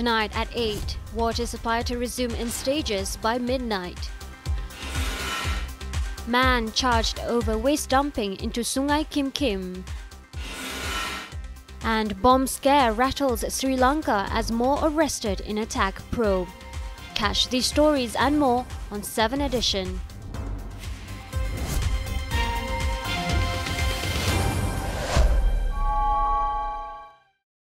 Tonight at 8, water supply to resume in stages by midnight. Man charged over waste dumping into Sungai Kim Kim. And bomb scare rattles Sri Lanka as more arrested in attack probe. Catch these stories and more on 7 Edition.